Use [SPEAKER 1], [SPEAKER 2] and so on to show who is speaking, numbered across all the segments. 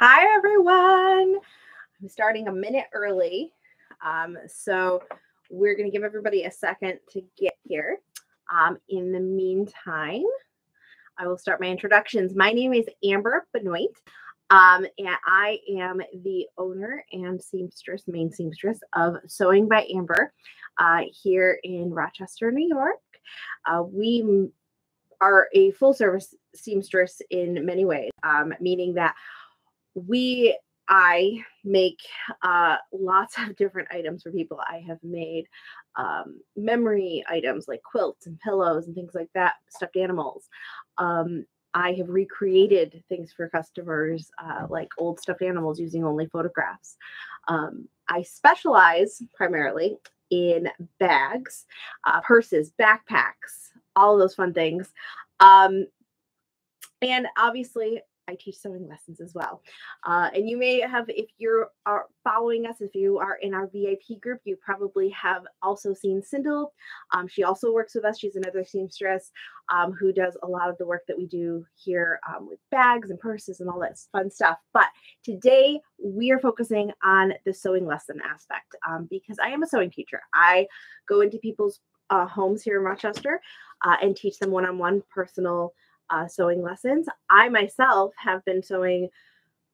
[SPEAKER 1] Hi, everyone. I'm starting a minute early. Um, so we're going to give everybody a second to get here. Um, in the meantime, I will start my introductions. My name is Amber Benoit, um, and I am the owner and seamstress, main seamstress of Sewing by Amber uh, here in Rochester, New York. Uh, we are a full service seamstress in many ways, um, meaning that we I make uh, lots of different items for people. I have made um, memory items like quilts and pillows and things like that, stuffed animals. Um, I have recreated things for customers uh, like old stuffed animals using only photographs. Um, I specialize primarily in bags, uh, purses, backpacks, all those fun things. Um, and obviously, I teach sewing lessons as well. Uh, and you may have, if you're following us, if you are in our VIP group, you probably have also seen Sindel. Um, she also works with us. She's another seamstress um, who does a lot of the work that we do here um, with bags and purses and all that fun stuff. But today we are focusing on the sewing lesson aspect um, because I am a sewing teacher. I go into people's uh, homes here in Rochester uh, and teach them one-on-one personal uh, sewing lessons. I myself have been sewing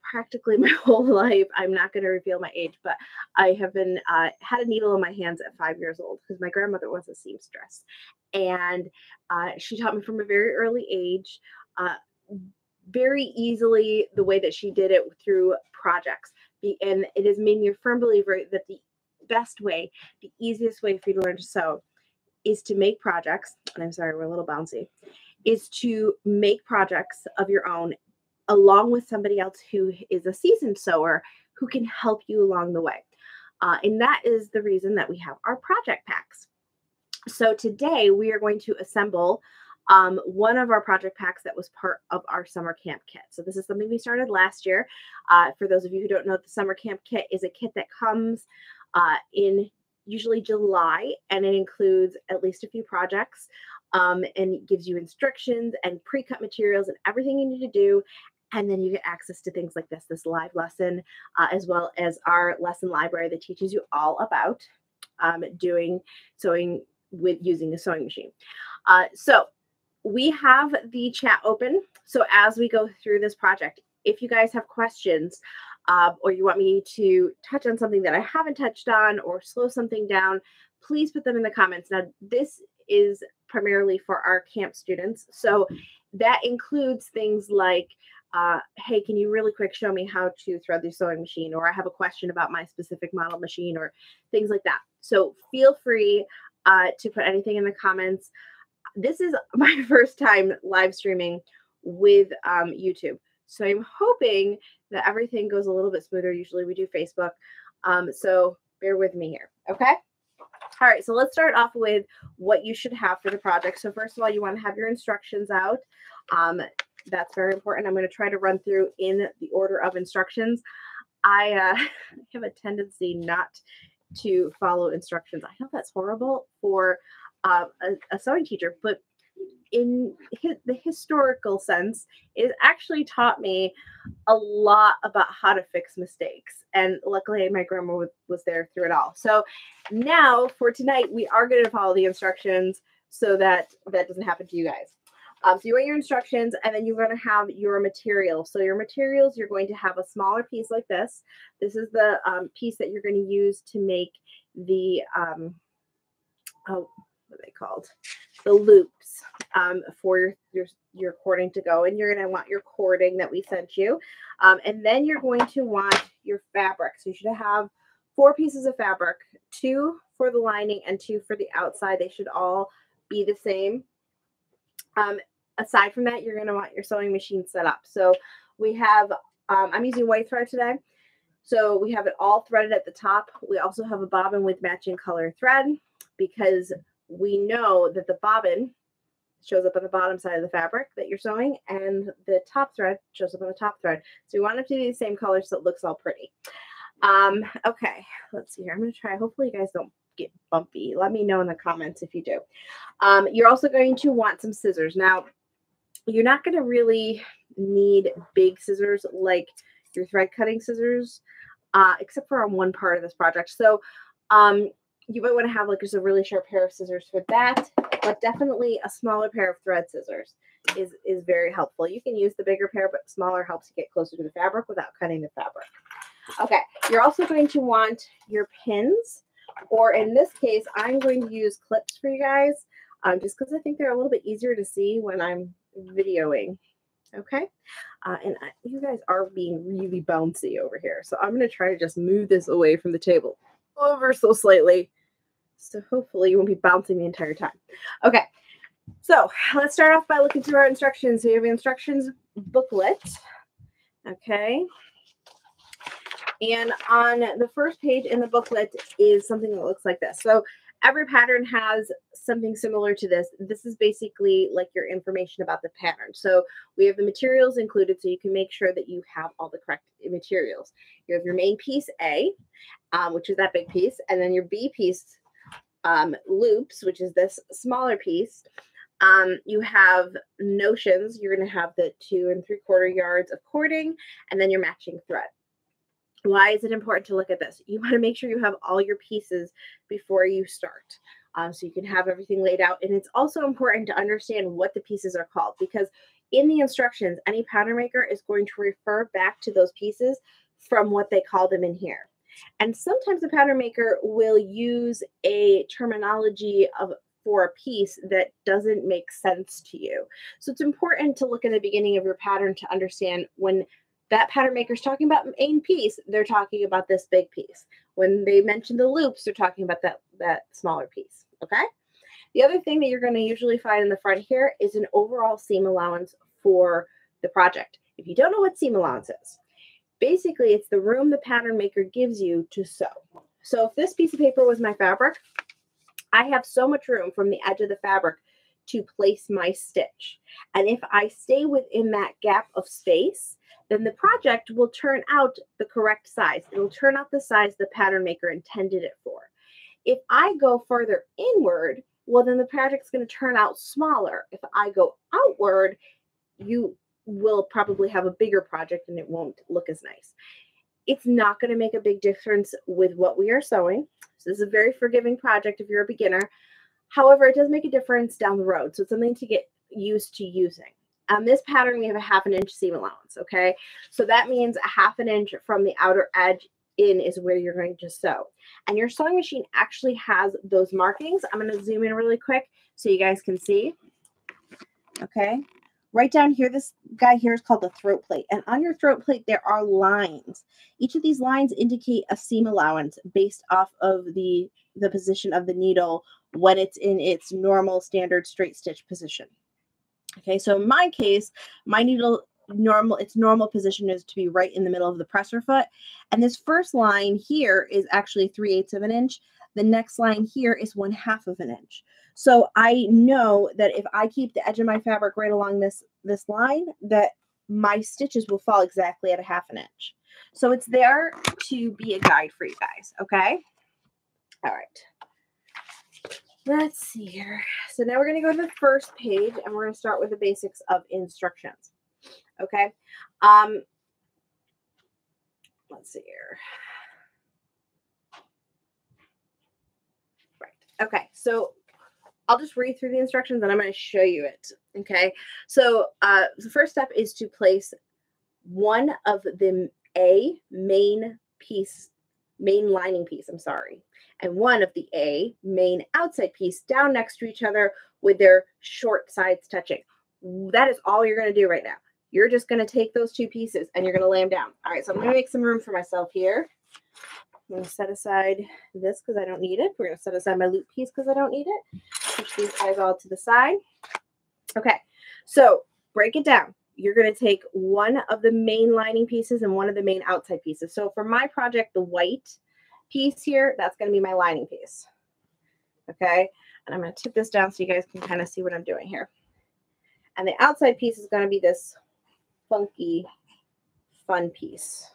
[SPEAKER 1] practically my whole life. I'm not going to reveal my age, but I have been uh, had a needle in my hands at five years old because my grandmother was a seamstress, and uh, she taught me from a very early age. Uh, very easily the way that she did it through projects and it has made me a firm believer that the best way the easiest way for you to learn to sew is to make projects and i'm sorry we're a little bouncy is to make projects of your own along with somebody else who is a seasoned sewer who can help you along the way. Uh, and that is the reason that we have our project packs. So today we are going to assemble um, one of our project packs that was part of our summer camp kit. So this is something we started last year. Uh, for those of you who don't know, the summer camp kit is a kit that comes uh, in usually July and it includes at least a few projects um, and it gives you instructions and pre-cut materials and everything you need to do. And then you get access to things like this this live lesson uh, as well as our lesson library that teaches you all about um, doing sewing with using a sewing machine. Uh, so we have the chat open. So as we go through this project if you guys have questions uh, or you want me to touch on something that i haven't touched on or slow something down please put them in the comments. Now this is primarily for our camp students. So that includes things like, uh, hey, can you really quick show me how to thread the sewing machine? Or I have a question about my specific model machine or things like that. So feel free uh, to put anything in the comments. This is my first time live streaming with um, YouTube. So I'm hoping that everything goes a little bit smoother. Usually we do Facebook. Um, so bear with me here. Okay. All right, so let's start off with what you should have for the project. So first of all, you want to have your instructions out. Um, that's very important. I'm going to try to run through in the order of instructions. I uh, have a tendency not to follow instructions. I know that's horrible for uh, a, a sewing teacher, but in the historical sense, it actually taught me a lot about how to fix mistakes. And luckily, my grandma was, there through it all. So now for tonight, we are going to follow the instructions so that that doesn't happen to you guys. Um, so you want your instructions, and then you're going to have your materials. So your materials, you're going to have a smaller piece like this. This is the um, piece that you're going to use to make the um, oh, are they called? The loops um, for your, your, your cording to go. And you're going to want your cording that we sent you. Um, and then you're going to want your fabric. So you should have four pieces of fabric, two for the lining and two for the outside. They should all be the same. Um, aside from that, you're going to want your sewing machine set up. So we have, um, I'm using white thread today. So we have it all threaded at the top. We also have a bobbin with matching color thread because we know that the bobbin shows up on the bottom side of the fabric that you're sewing and the top thread shows up on the top thread. So we want it to be the same color so it looks all pretty. Um, okay, let's see here. I'm going to try. Hopefully you guys don't get bumpy. Let me know in the comments if you do. Um, you're also going to want some scissors. Now, you're not going to really need big scissors like your thread cutting scissors, uh, except for on one part of this project. So um, you might want to have like just a really sharp pair of scissors for that, but definitely a smaller pair of thread scissors is, is very helpful. You can use the bigger pair, but smaller helps you get closer to the fabric without cutting the fabric. Okay, you're also going to want your pins, or in this case, I'm going to use clips for you guys, um, just because I think they're a little bit easier to see when I'm videoing. Okay, uh, and I, you guys are being really bouncy over here, so I'm going to try to just move this away from the table over so slightly. So hopefully you won't be bouncing the entire time. Okay, so let's start off by looking through our instructions. You have instructions booklet. Okay. And on the first page in the booklet is something that looks like this. So every pattern has something similar to this. This is basically like your information about the pattern. So we have the materials included so you can make sure that you have all the correct materials. You have your main piece A, um, which is that big piece, and then your B piece um, loops, which is this smaller piece. Um, you have notions. You're going to have the two and three quarter yards of cording, and then your matching thread. Why is it important to look at this? You want to make sure you have all your pieces before you start. Um, so you can have everything laid out. And it's also important to understand what the pieces are called because in the instructions, any pattern maker is going to refer back to those pieces from what they call them in here. And sometimes the pattern maker will use a terminology of for a piece that doesn't make sense to you. So it's important to look in the beginning of your pattern to understand when that pattern maker is talking about main piece, they're talking about this big piece. When they mention the loops, they're talking about that, that smaller piece, okay? The other thing that you're going to usually find in the front here is an overall seam allowance for the project. If you don't know what seam allowance is, basically it's the room the pattern maker gives you to sew. So if this piece of paper was my fabric, I have so much room from the edge of the fabric to place my stitch. And if I stay within that gap of space, then the project will turn out the correct size. It'll turn out the size the pattern maker intended it for. If I go further inward, well, then the project's going to turn out smaller. If I go outward, you will probably have a bigger project and it won't look as nice. It's not going to make a big difference with what we are sewing. So this is a very forgiving project if you're a beginner. However, it does make a difference down the road. So it's something to get used to using. On this pattern, we have a half an inch seam allowance, okay? So that means a half an inch from the outer edge in is where you're going to sew. And your sewing machine actually has those markings. I'm going to zoom in really quick so you guys can see. Okay. Right down here, this guy here is called the throat plate. And on your throat plate, there are lines. Each of these lines indicate a seam allowance based off of the, the position of the needle when it's in its normal standard straight stitch position. Okay, so in my case, my needle normal its normal position is to be right in the middle of the presser foot. And this first line here is actually 3 eighths of an inch. The next line here is one half of an inch. So I know that if I keep the edge of my fabric right along this, this line, that my stitches will fall exactly at a half an inch. So it's there to be a guide for you guys, okay? All right. Let's see here. So now we're going to go to the first page and we're going to start with the basics of instructions. Okay. Um, let's see here. Right. Okay. So I'll just read through the instructions and I'm going to show you it. Okay. So uh, the first step is to place one of the A main piece, main lining piece, I'm sorry, and one of the A main outside piece down next to each other with their short sides touching. That is all you're going to do right now. You're just going to take those two pieces and you're going to lay them down. All right, so I'm going to make some room for myself here. I'm going to set aside this because I don't need it. We're going to set aside my loop piece because I don't need it. Push these guys all to the side. Okay, so break it down. You're going to take one of the main lining pieces and one of the main outside pieces. So for my project, the white piece here, that's going to be my lining piece. Okay. And I'm going to tip this down so you guys can kind of see what I'm doing here. And the outside piece is going to be this funky, fun piece.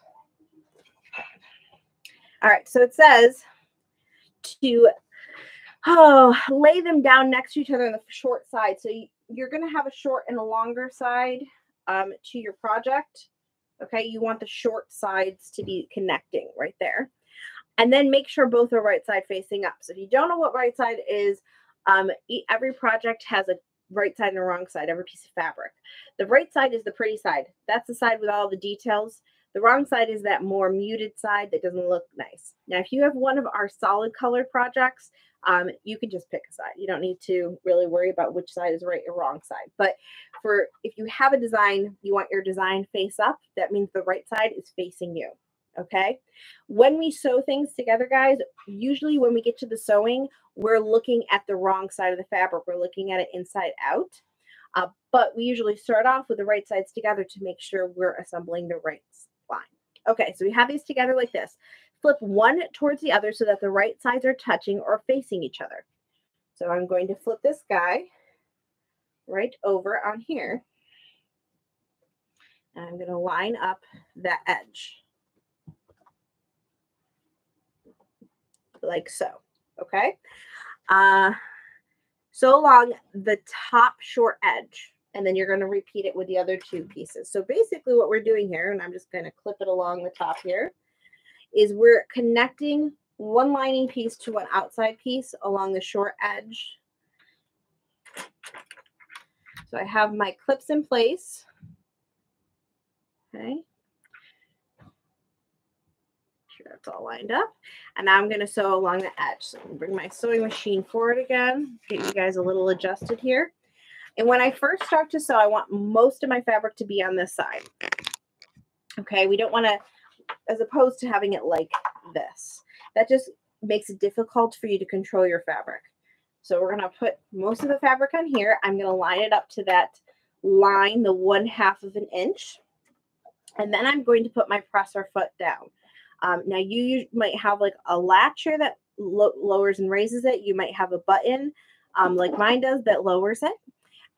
[SPEAKER 1] All right. So it says to oh, lay them down next to each other on the short side. So you're going to have a short and a longer side um, to your project. Okay, you want the short sides to be connecting right there. And then make sure both are right side facing up. So if you don't know what right side is, um, every project has a right side and a wrong side, every piece of fabric. The right side is the pretty side. That's the side with all the details. The wrong side is that more muted side that doesn't look nice. Now, if you have one of our solid color projects, um, you can just pick a side. You don't need to really worry about which side is right or wrong side. But for if you have a design, you want your design face up, that means the right side is facing you. Okay. When we sew things together, guys, usually when we get to the sewing, we're looking at the wrong side of the fabric. We're looking at it inside out. Uh, but we usually start off with the right sides together to make sure we're assembling the right. Okay, so we have these together like this. Flip one towards the other so that the right sides are touching or facing each other. So I'm going to flip this guy right over on here. And I'm going to line up that edge. Like so, okay? Uh, so along the top short edge and then you're going to repeat it with the other two pieces. So basically what we're doing here, and I'm just going to clip it along the top here, is we're connecting one lining piece to an outside piece along the short edge. So I have my clips in place. Okay. Sure that's all lined up. And now I'm going to sew along the edge. So I'm bring my sewing machine forward again. Get you guys a little adjusted here. And when I first start to sew, I want most of my fabric to be on this side. Okay, we don't want to, as opposed to having it like this. That just makes it difficult for you to control your fabric. So we're going to put most of the fabric on here. I'm going to line it up to that line, the one half of an inch. And then I'm going to put my presser foot down. Um, now you might have like a latcher that lo lowers and raises it. You might have a button um, like mine does that lowers it.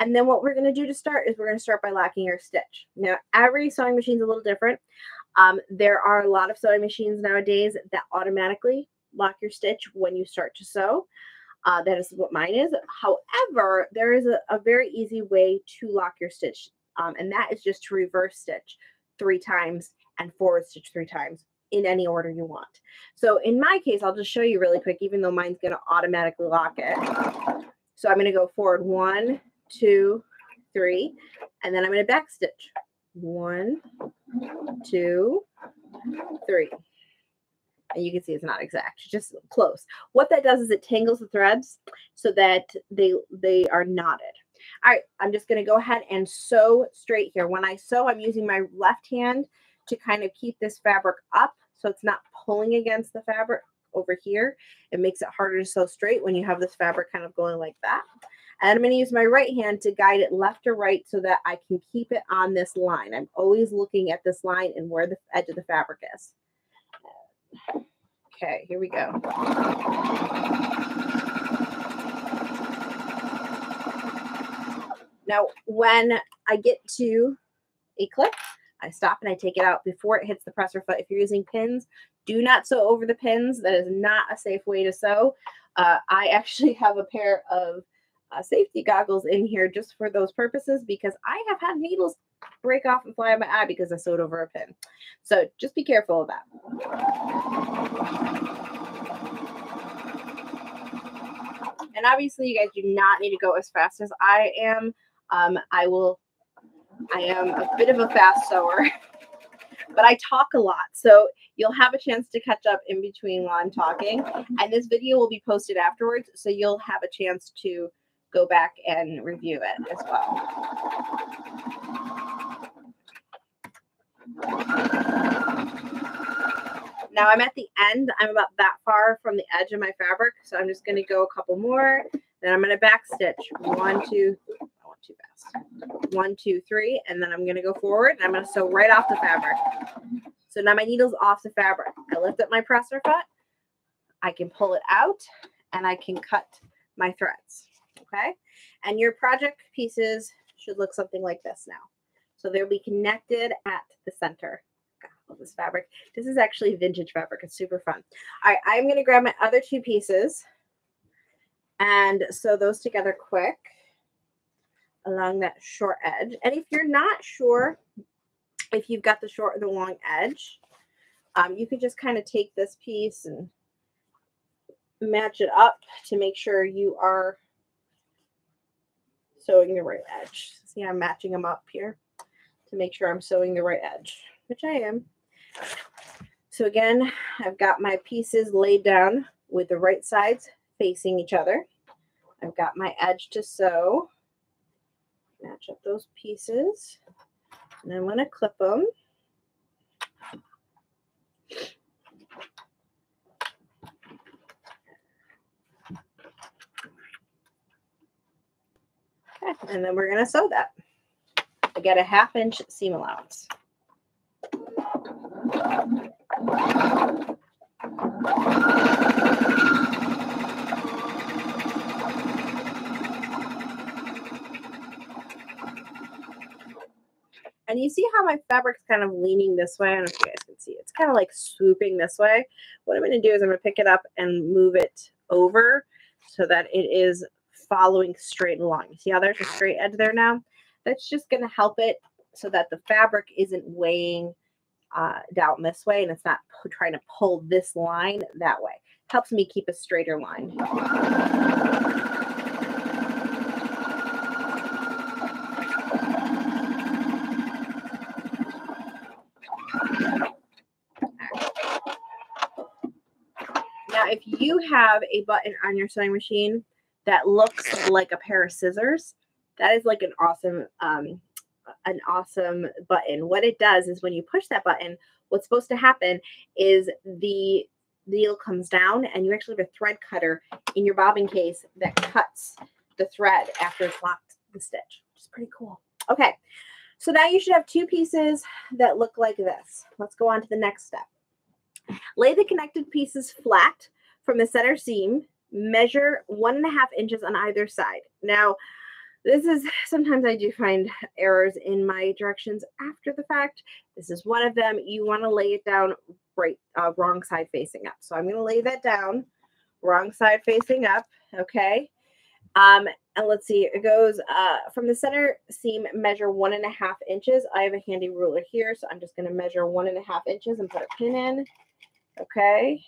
[SPEAKER 1] And then what we're going to do to start is we're going to start by locking our stitch. Now, every sewing machine is a little different. Um, there are a lot of sewing machines nowadays that automatically lock your stitch when you start to sew. Uh, that is what mine is. However, there is a, a very easy way to lock your stitch, um, and that is just to reverse stitch three times and forward stitch three times in any order you want. So in my case, I'll just show you really quick, even though mine's going to automatically lock it. So I'm going to go forward one, two, three, and then I'm going to back stitch. One, two, three. And you can see it's not exact, just close. What that does is it tangles the threads so that they they are knotted. All right, I'm just going to go ahead and sew straight here. When I sew, I'm using my left hand to kind of keep this fabric up so it's not pulling against the fabric over here. It makes it harder to sew straight when you have this fabric kind of going like that. And I'm going to use my right hand to guide it left or right so that I can keep it on this line. I'm always looking at this line and where the edge of the fabric is. Okay, here we go. Now, when I get to a clip, I stop and I take it out before it hits the presser foot. If you're using pins, do not sew over the pins. That is not a safe way to sew. Uh, I actually have a pair of uh, safety goggles in here just for those purposes because I have had needles break off and fly out my eye because I sewed over a pin. So just be careful of that. And obviously you guys do not need to go as fast as I am. Um, I will, I am a bit of a fast sewer, but I talk a lot. So you'll have a chance to catch up in between while I'm talking. And this video will be posted afterwards. So you'll have a chance to go back and review it as well. Now I'm at the end. I'm about that far from the edge of my fabric. So I'm just going to go a couple more. Then I'm going to back stitch. One, two, I went too fast. One, two, three. And then I'm going to go forward and I'm going to sew right off the fabric. So now my needle's off the fabric. I lift up my presser foot. I can pull it out and I can cut my threads okay? And your project pieces should look something like this now. So they'll be connected at the center. God, this fabric. This is actually vintage fabric. It's super fun. All right, I'm going to grab my other two pieces and sew those together quick along that short edge. And if you're not sure if you've got the short or the long edge, um, you could just kind of take this piece and match it up to make sure you are sewing the right edge. See, I'm matching them up here to make sure I'm sewing the right edge, which I am. So again, I've got my pieces laid down with the right sides facing each other. I've got my edge to sew. Match up those pieces. And I'm going to clip them. Okay, and then we're going to sew that. I get a half inch seam allowance. And you see how my fabric's kind of leaning this way? I don't know if you guys can see. It's kind of like swooping this way. What I'm going to do is I'm going to pick it up and move it over so that it is following straight along. You see how there's a straight edge there now? That's just going to help it so that the fabric isn't weighing uh, down this way and it's not trying to pull this line that way. Helps me keep a straighter line. Now, if you have a button on your sewing machine that looks like a pair of scissors, that is like an awesome um, an awesome button. What it does is when you push that button, what's supposed to happen is the needle comes down and you actually have a thread cutter in your bobbin case that cuts the thread after it's locked the stitch, which is pretty cool. Okay, so now you should have two pieces that look like this. Let's go on to the next step. Lay the connected pieces flat from the center seam. Measure one and a half inches on either side. Now, this is sometimes I do find errors in my directions after the fact. This is one of them. You want to lay it down right, uh, wrong side facing up. So I'm going to lay that down, wrong side facing up. Okay. Um, and let's see, it goes uh, from the center seam, measure one and a half inches. I have a handy ruler here, so I'm just going to measure one and a half inches and put a pin in. Okay.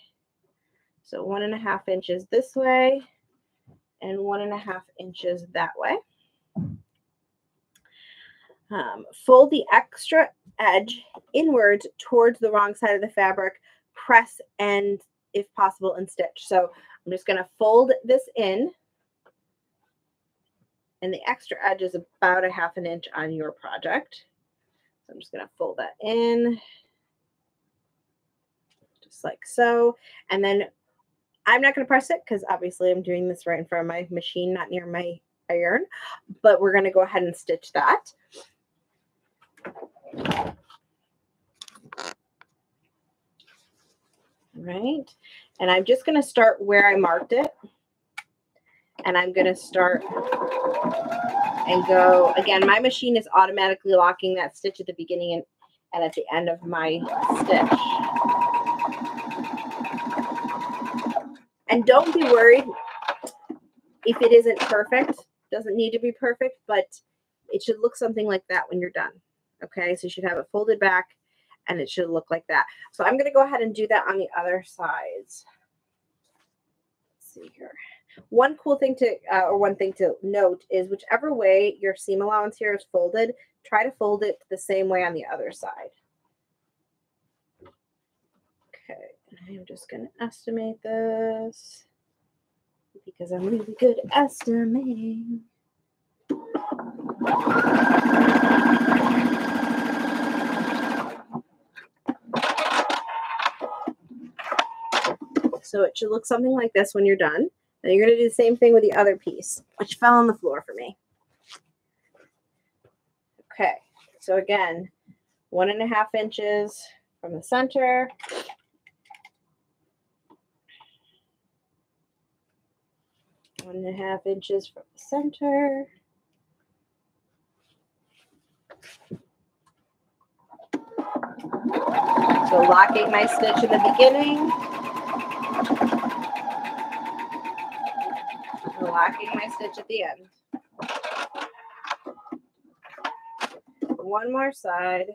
[SPEAKER 1] So one and a half inches this way and one and a half inches that way. Um, fold the extra edge inwards towards the wrong side of the fabric, press and if possible and stitch. So I'm just going to fold this in and the extra edge is about a half an inch on your project. So I'm just going to fold that in just like so. And then I'm not going to press it because obviously I'm doing this right in front of my machine, not near my iron, but we're going to go ahead and stitch that. Right. And I'm just going to start where I marked it. And I'm going to start and go again. My machine is automatically locking that stitch at the beginning and, and at the end of my stitch. And don't be worried if it isn't perfect. Doesn't need to be perfect, but it should look something like that when you're done. Okay, so you should have it folded back and it should look like that. So I'm going to go ahead and do that on the other sides. Let's see here. One cool thing to, uh, or one thing to note is whichever way your seam allowance here is folded, try to fold it the same way on the other side. Okay, I'm just going to estimate this because I'm really good at estimating. So it should look something like this when you're done. And you're going to do the same thing with the other piece, which fell on the floor for me. Okay, so again, one and a half inches from the center. One and a half inches from the center. So locking my stitch in the beginning. locking my stitch at the end. One more side.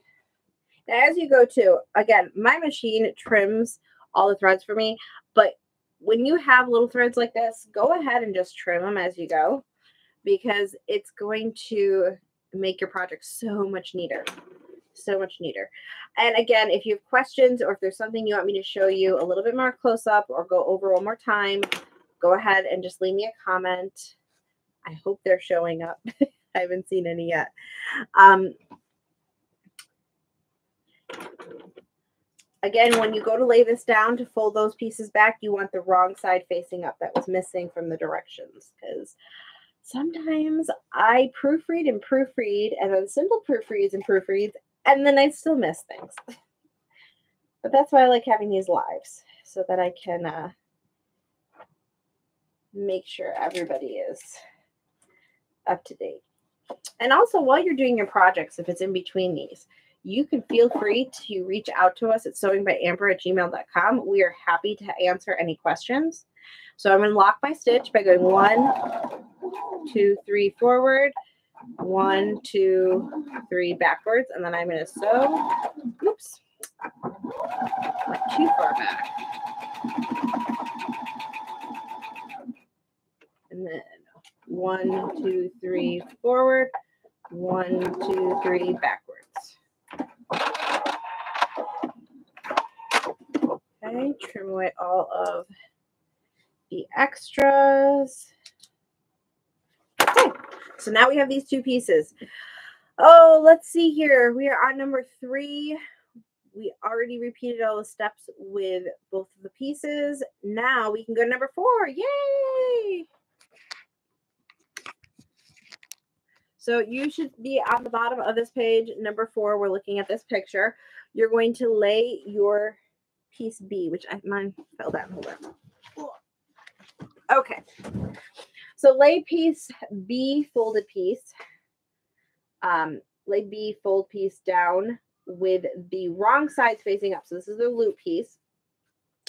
[SPEAKER 1] Now, as you go to, again, my machine trims all the threads for me, but when you have little threads like this, go ahead and just trim them as you go because it's going to make your project so much neater. So much neater. And again, if you have questions or if there's something you want me to show you a little bit more close up or go over one more time, go ahead and just leave me a comment. I hope they're showing up. I haven't seen any yet. Um, again, when you go to lay this down to fold those pieces back, you want the wrong side facing up. That was missing from the directions because sometimes I proofread and proofread and then simple proofreads and proofreads, and then I still miss things. but that's why I like having these lives so that I can uh, make sure everybody is up to date. And also, while you're doing your projects, if it's in between these, you can feel free to reach out to us at sewingbyamber at gmail.com. We are happy to answer any questions. So I'm going to lock my stitch by going one, two, three forward, one, two, three backwards, and then I'm going to sew. Oops, went too far back. And then one, two, three forward, one, two, three backwards. Trim away all of the extras. Okay, so now we have these two pieces. Oh, let's see here. We are on number three. We already repeated all the steps with both of the pieces. Now we can go to number four. Yay! So you should be on the bottom of this page, number four. We're looking at this picture. You're going to lay your piece B, which I mine fell down. Hold on. Okay. So lay piece B folded piece. Um, lay B fold piece down with the wrong sides facing up. So this is the loop piece.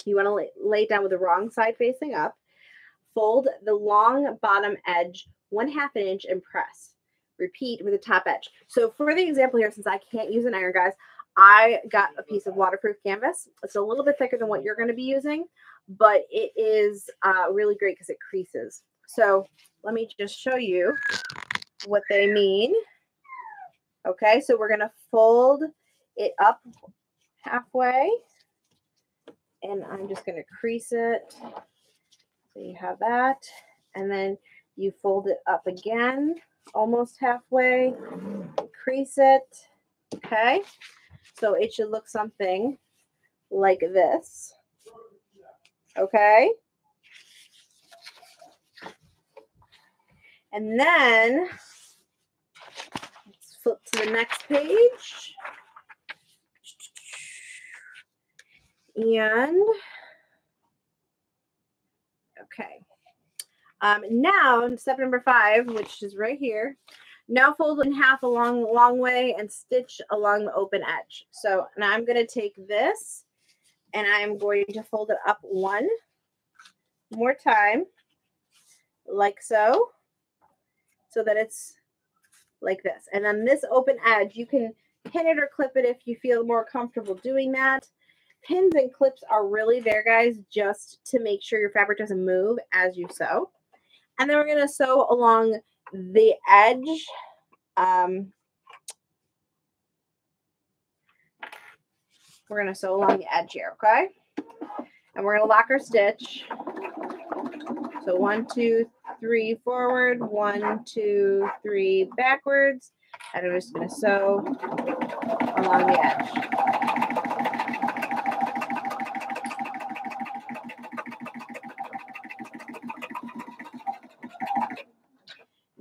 [SPEAKER 1] You want to lay, lay it down with the wrong side facing up. Fold the long bottom edge one half an inch and press. Repeat with the top edge. So for the example here, since I can't use an iron, guys, I got a piece of waterproof canvas. It's a little bit thicker than what you're going to be using, but it is uh, really great because it creases. So let me just show you what they mean. Okay, so we're going to fold it up halfway. And I'm just going to crease it. So you have that. And then you fold it up again, almost halfway. Crease it. Okay. So it should look something like this. Okay. And then let's flip to the next page. And okay. Um, now, step number five, which is right here, now fold in half along the long way and stitch along the open edge. So now I'm going to take this and I'm going to fold it up one more time, like so, so that it's like this. And then this open edge, you can pin it or clip it if you feel more comfortable doing that. Pins and clips are really there, guys, just to make sure your fabric doesn't move as you sew. And then we're going to sew along the edge. Um, we're going to sew along the edge here, okay? And we're going to lock our stitch. So one, two, three forward, one, two, three backwards. And I'm just going to sew along the edge.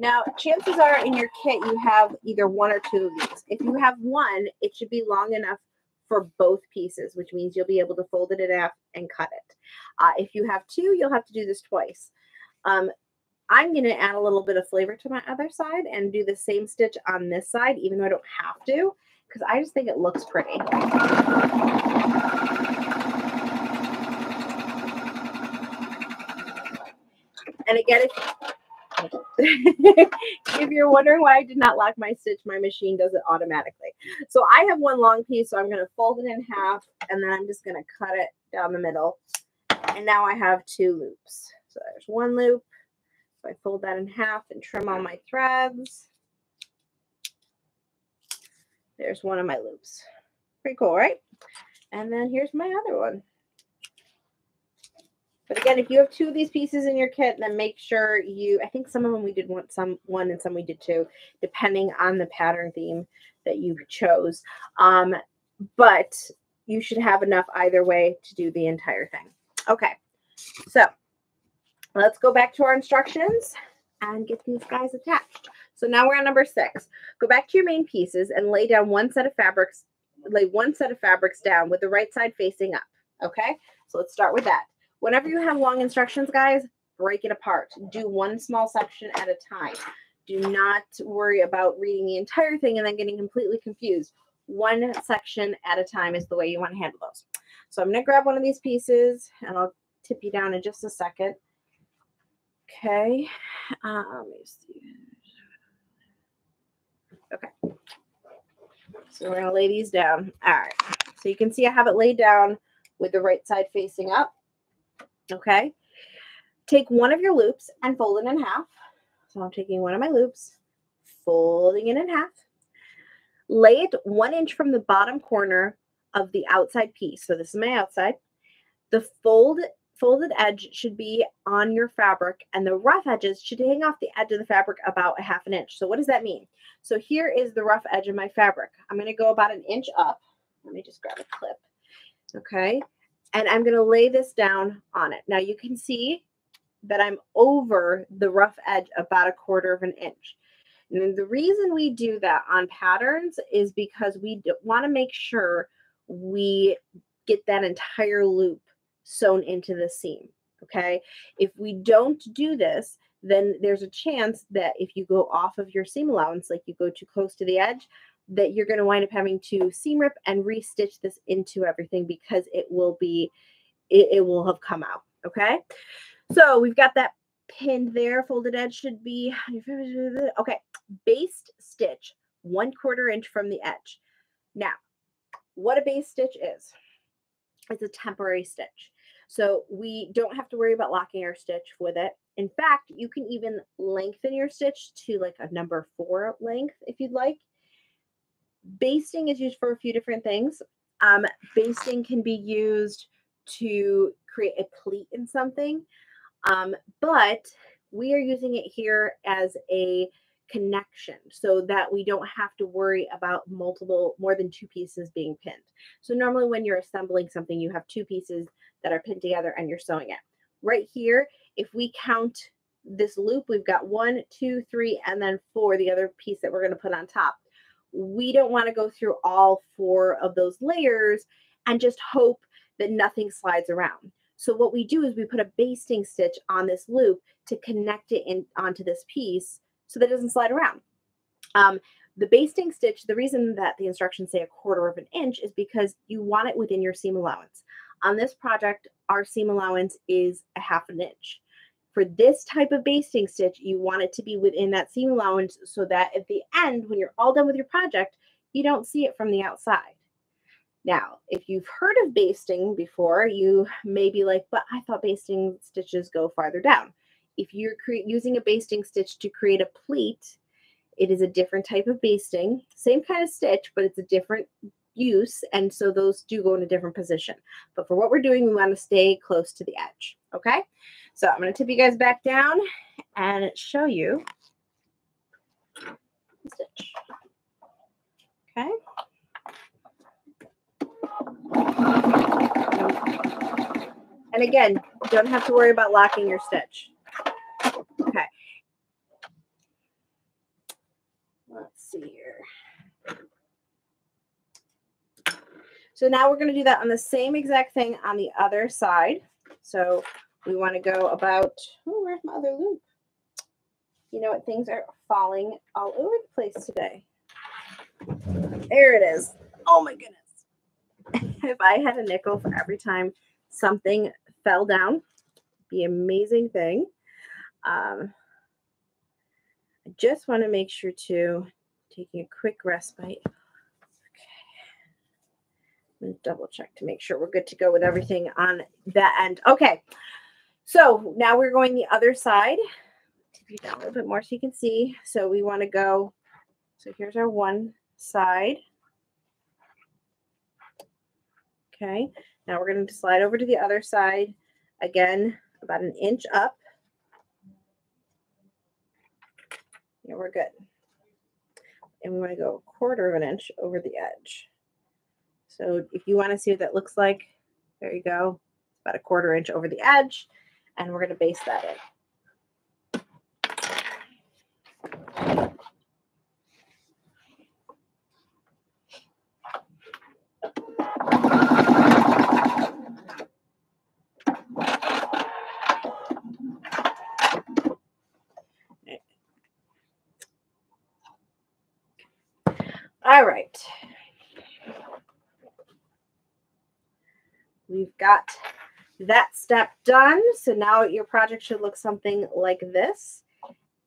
[SPEAKER 1] Now, chances are in your kit you have either one or two of these. If you have one, it should be long enough for both pieces, which means you'll be able to fold it in half and cut it. Uh, if you have two, you'll have to do this twice. Um, I'm going to add a little bit of flavor to my other side and do the same stitch on this side, even though I don't have to, because I just think it looks pretty. And again, if if you're wondering why I did not lock my stitch, my machine does it automatically. So I have one long piece, so I'm going to fold it in half, and then I'm just going to cut it down the middle. And now I have two loops. So there's one loop. So I fold that in half and trim all my threads. There's one of my loops. Pretty cool, right? And then here's my other one. But again, if you have two of these pieces in your kit, then make sure you, I think some of them we did want some one and some we did two, depending on the pattern theme that you chose. Um, but you should have enough either way to do the entire thing. Okay, so let's go back to our instructions and get these guys attached. So now we're on number six. Go back to your main pieces and lay down one set of fabrics, lay one set of fabrics down with the right side facing up. Okay, so let's start with that. Whenever you have long instructions, guys, break it apart. Do one small section at a time. Do not worry about reading the entire thing and then getting completely confused. One section at a time is the way you want to handle those. So I'm going to grab one of these pieces and I'll tip you down in just a second. Okay. Um, let me see. Okay. So we're going to lay these down. All right. So you can see I have it laid down with the right side facing up. Okay. Take one of your loops and fold it in half. So I'm taking one of my loops, folding it in half. Lay it one inch from the bottom corner of the outside piece. So this is my outside. The fold folded edge should be on your fabric and the rough edges should hang off the edge of the fabric about a half an inch. So what does that mean? So here is the rough edge of my fabric. I'm going to go about an inch up. Let me just grab a clip. Okay and I'm going to lay this down on it. Now you can see that I'm over the rough edge about a quarter of an inch. And the reason we do that on patterns is because we want to make sure we get that entire loop sewn into the seam. Okay. If we don't do this, then there's a chance that if you go off of your seam allowance, like you go too close to the edge, that you're going to wind up having to seam rip and restitch this into everything because it will be, it, it will have come out. Okay. So we've got that pinned there. Folded edge should be, okay. Baste stitch, one quarter inch from the edge. Now, what a baste stitch is, it's a temporary stitch. So we don't have to worry about locking our stitch with it. In fact, you can even lengthen your stitch to like a number four length if you'd like basting is used for a few different things. Um, basting can be used to create a pleat in something, um, but we are using it here as a connection so that we don't have to worry about multiple, more than two pieces being pinned. So normally when you're assembling something, you have two pieces that are pinned together and you're sewing it. Right here, if we count this loop, we've got one, two, three, and then four, the other piece that we're going to put on top we don't want to go through all four of those layers and just hope that nothing slides around. So what we do is we put a basting stitch on this loop to connect it in onto this piece so that it doesn't slide around. Um, the basting stitch, the reason that the instructions say a quarter of an inch is because you want it within your seam allowance. On this project, our seam allowance is a half an inch. For this type of basting stitch, you want it to be within that seam allowance so that at the end, when you're all done with your project, you don't see it from the outside. Now, if you've heard of basting before, you may be like, but I thought basting stitches go farther down. If you're using a basting stitch to create a pleat, it is a different type of basting, same kind of stitch, but it's a different use. And so those do go in a different position. But for what we're doing, we want to stay close to the edge. Okay. So I'm going to tip you guys back down and show you stitch. Okay. And again, don't have to worry about locking your stitch. Okay. Let's see here. So now we're going to do that on the same exact thing on the other side. So we want to go about, oh, where's my other loop? You know what? Things are falling all over the place today. There it is. Oh my goodness. if I had a nickel for every time something fell down, be amazing thing. Um, I just want to make sure to taking a quick respite. Okay. double check to make sure we're good to go with everything on that end. Okay. So now we're going the other side. Tip you down a little bit more so you can see. So we want to go. So here's our one side. Okay. Now we're going to slide over to the other side. Again, about an inch up. Yeah, we're good. And we want to go a quarter of an inch over the edge. So if you want to see what that looks like, there you go. About a quarter inch over the edge and we're going to baste that in. All right. We've got that step done. So now your project should look something like this.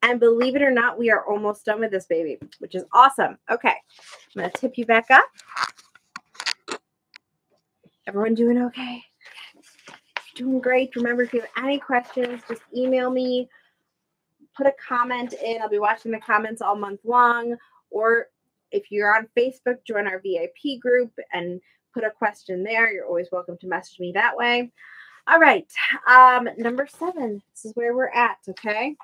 [SPEAKER 1] And believe it or not, we are almost done with this baby, which is awesome. Okay, I'm to tip you back up. Everyone doing okay? Doing great. Remember, if you have any questions, just email me, put a comment in. I'll be watching the comments all month long. Or if you're on Facebook, join our VIP group and put a question there. You're always welcome to message me that way. All right. Um, number seven. This is where we're at. Okay.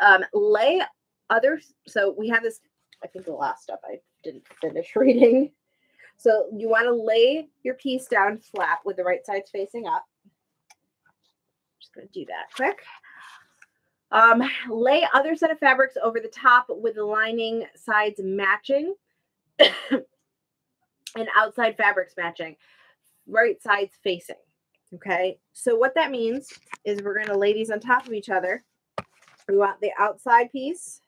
[SPEAKER 1] Um, lay other. So we have this. I think the last step I didn't finish reading. So you want to lay your piece down flat with the right sides facing up. Just going to do that quick. Um, lay other set of fabrics over the top with the lining sides matching and outside fabrics matching, right sides facing. Okay, so what that means is we're going to lay these on top of each other. We want the outside piece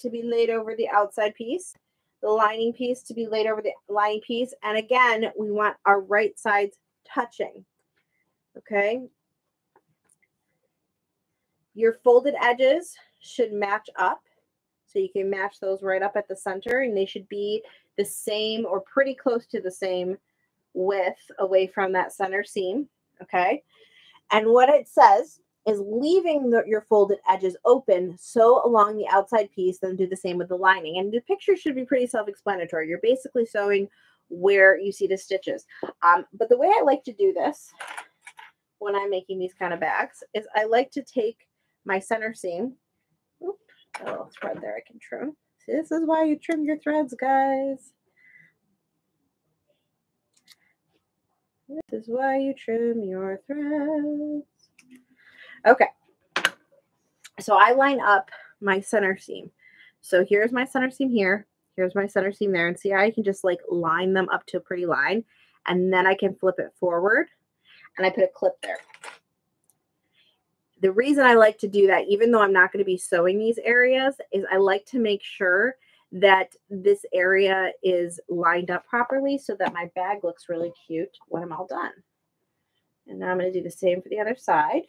[SPEAKER 1] to be laid over the outside piece, the lining piece to be laid over the lining piece. And again, we want our right sides touching. Okay. Your folded edges should match up. So you can match those right up at the center and they should be the same or pretty close to the same width away from that center seam. Okay. And what it says is leaving the, your folded edges open so along the outside piece, then do the same with the lining. And the picture should be pretty self-explanatory. You're basically sewing where you see the stitches. Um, but the way I like to do this when I'm making these kind of bags is I like to take my center seam. Oop, a little thread there I can trim. See, this is why you trim your threads, guys. This is why you trim your threads. Okay. So I line up my center seam. So here's my center seam here. Here's my center seam there. And see how I can just like line them up to a pretty line. And then I can flip it forward. And I put a clip there. The reason I like to do that, even though I'm not going to be sewing these areas, is I like to make sure that this area is lined up properly so that my bag looks really cute when I'm all done. And now I'm going to do the same for the other side.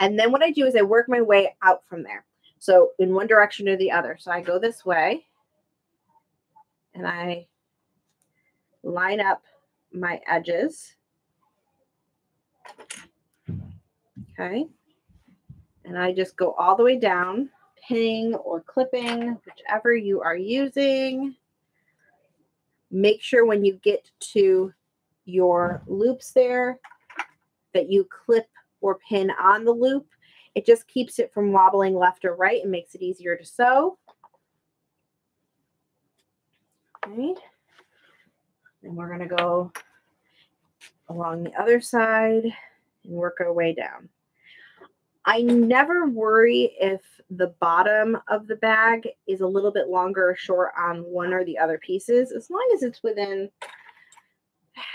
[SPEAKER 1] And then what I do is I work my way out from there. So in one direction or the other. So I go this way and I line up my edges. Okay. And I just go all the way down pinning or clipping, whichever you are using. Make sure when you get to your loops there that you clip or pin on the loop. It just keeps it from wobbling left or right and makes it easier to sew. Okay. And we're going to go along the other side and work our way down. I never worry if the bottom of the bag is a little bit longer or short on one or the other pieces. As long as it's within,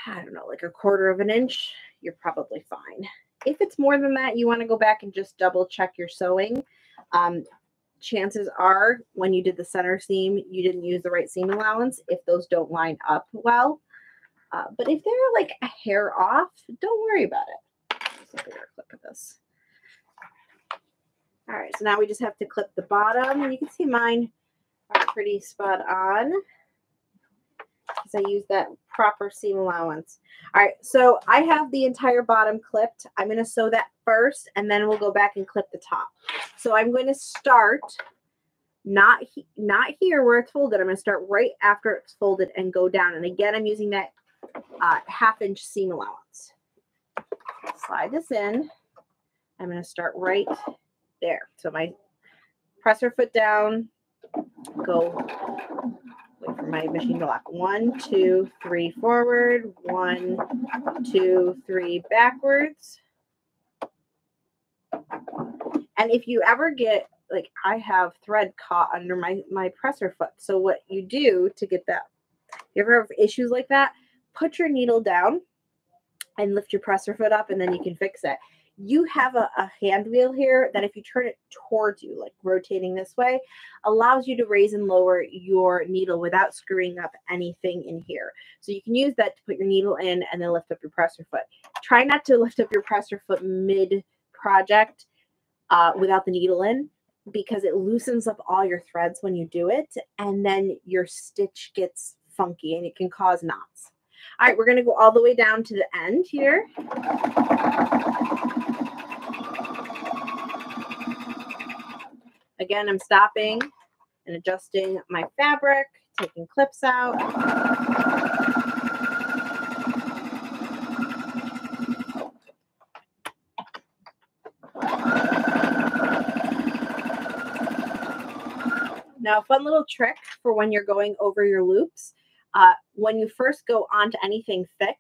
[SPEAKER 1] I don't know, like a quarter of an inch, you're probably fine. If it's more than that, you want to go back and just double check your sewing. Um, chances are when you did the center seam, you didn't use the right seam allowance if those don't line up well. Uh, but if they're like a hair off, don't worry about it. Let's look at this. All right, so now we just have to clip the bottom. And you can see mine are pretty spot on because I use that proper seam allowance. All right, so I have the entire bottom clipped. I'm going to sew that first, and then we'll go back and clip the top. So I'm going to start not, he not here where it's folded. I'm going to start right after it's folded and go down. And again, I'm using that uh, half inch seam allowance. Slide this in. I'm going to start right there. So my presser foot down, go wait for my machine to lock. One, two, three forward, one, two, three backwards. And if you ever get like I have thread caught under my my presser foot. So what you do to get that, you ever have issues like that, put your needle down and lift your presser foot up, and then you can fix it you have a, a, hand wheel here that if you turn it towards you, like rotating this way, allows you to raise and lower your needle without screwing up anything in here. So you can use that to put your needle in and then lift up your presser foot. Try not to lift up your presser foot mid project uh, without the needle in because it loosens up all your threads when you do it and then your stitch gets funky and it can cause knots. All right, we're going to go all the way down to the end here. Again, I'm stopping and adjusting my fabric, taking clips out. Now, fun little trick for when you're going over your loops, uh, when you first go onto anything thick,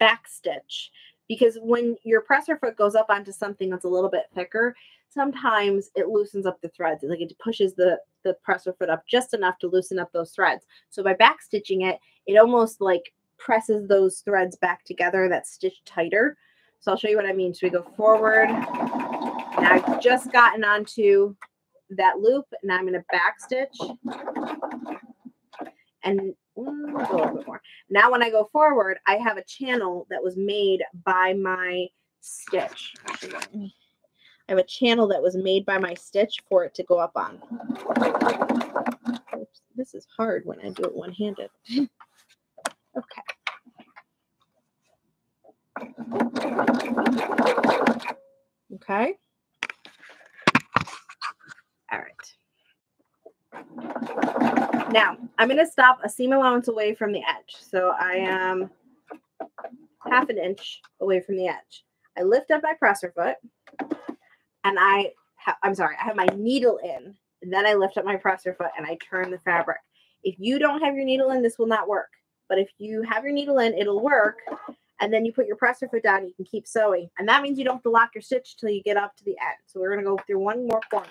[SPEAKER 1] backstitch. Because when your presser foot goes up onto something that's a little bit thicker, sometimes it loosens up the threads. Like it pushes the, the presser foot up just enough to loosen up those threads. So by back stitching it, it almost like presses those threads back together that's stitched tighter. So I'll show you what I mean. So we go forward. I've just gotten onto that loop. and I'm going to back stitch. And mm, a little bit more. Now when I go forward, I have a channel that was made by my stitch. I have a channel that was made by my stitch for it to go up on. Oops, this is hard when I do it one-handed. okay. Okay. All right. Now, I'm going to stop a seam allowance away from the edge. So I am half an inch away from the edge. I lift up my presser foot and I I'm sorry, I have my needle in, and then I lift up my presser foot and I turn the fabric. If you don't have your needle in, this will not work. But if you have your needle in, it'll work. And then you put your presser foot down, you can keep sewing. And that means you don't have to lock your stitch till you get up to the end. So we're going to go through one more corner.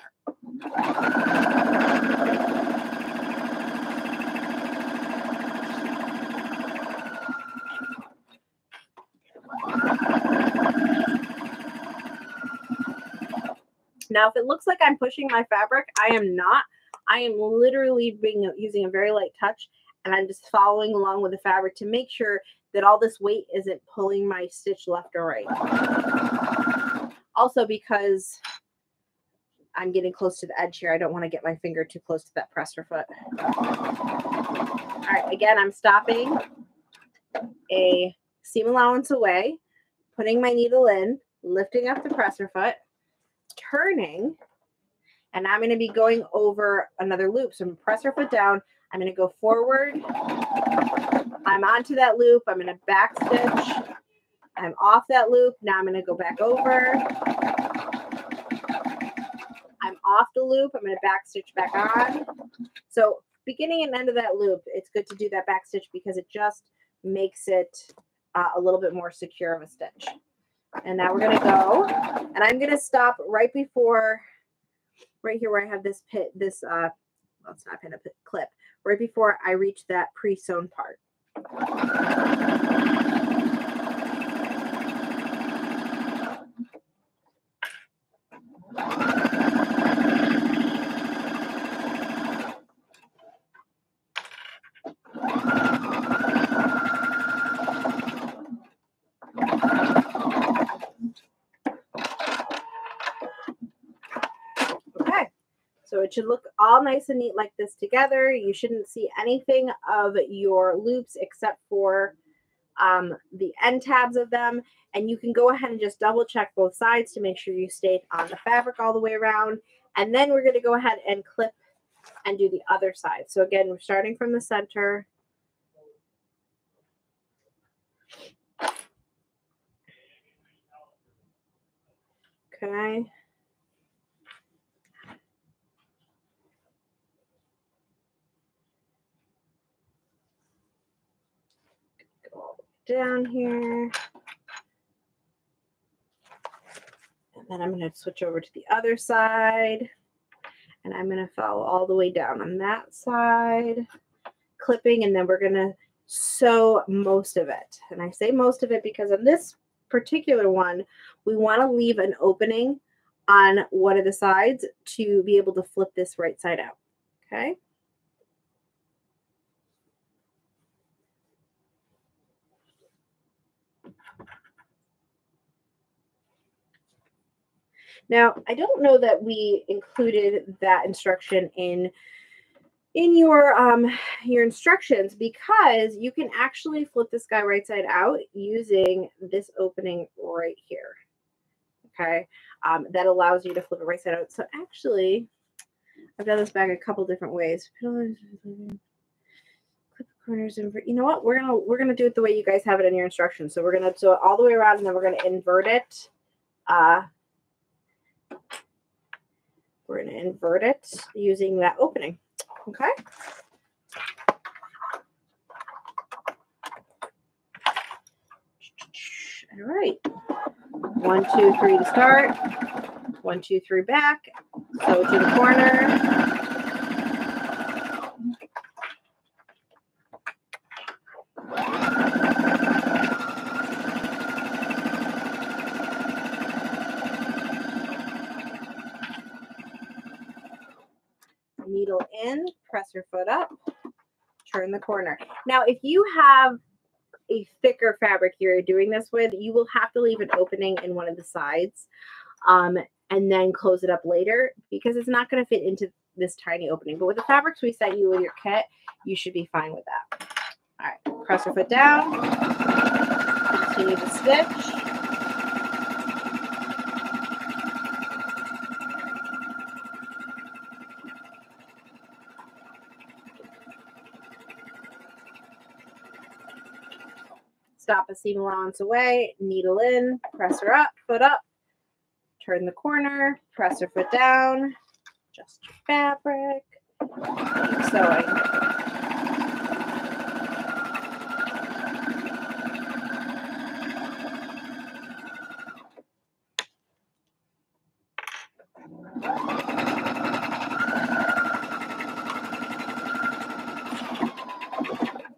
[SPEAKER 1] Now, if it looks like I'm pushing my fabric, I am not. I am literally being using a very light touch and I'm just following along with the fabric to make sure that all this weight isn't pulling my stitch left or right. Also because I'm getting close to the edge here, I don't want to get my finger too close to that presser foot. All right, again, I'm stopping a seam allowance away, putting my needle in, lifting up the presser foot, turning and I'm going to be going over another loop. So I'm going to presser foot down. I'm going to go forward. I'm onto that loop. I'm going to back stitch. I'm off that loop. Now I'm going to go back over. I'm off the loop. I'm going to back stitch back on. So beginning and end of that loop, it's good to do that back stitch because it just makes it uh, a little bit more secure of a stitch. And now we're going to go. And I'm going to stop right before, right here where I have this pit, this, uh, well, it's not pin, a pit, clip, right before I reach that pre-sewn part. Thank you. It should look all nice and neat like this together. You shouldn't see anything of your loops except for um, the end tabs of them. And you can go ahead and just double check both sides to make sure you stayed on the fabric all the way around. And then we're going to go ahead and clip and do the other side. So again, we're starting from the center. Okay. Down here. And then I'm going to switch over to the other side. And I'm going to follow all the way down on that side, clipping, and then we're going to sew most of it. And I say most of it because on this particular one, we want to leave an opening on one of the sides to be able to flip this right side out. Okay. Now, I don't know that we included that instruction in in your um your instructions because you can actually flip this guy right side out using this opening right here. Okay, um, that allows you to flip it right side out. So actually, I've done this bag a couple different ways. Corners and you know what? We're gonna we're gonna do it the way you guys have it in your instructions. So we're gonna do it all the way around and then we're gonna invert it. Uh, we're going to invert it using that opening. Okay. All right. One, two, three to start. One, two, three back. So to the corner. needle in, press your foot up, turn the corner. Now, if you have a thicker fabric you're doing this with, you will have to leave an opening in one of the sides um, and then close it up later because it's not going to fit into this tiny opening. But with the fabrics we sent you with your kit, you should be fine with that. All right, press your foot down, continue to stitch. Stop a seam allowance away, needle in, press her up, foot up, turn the corner, presser foot down, adjust your fabric, keep sewing.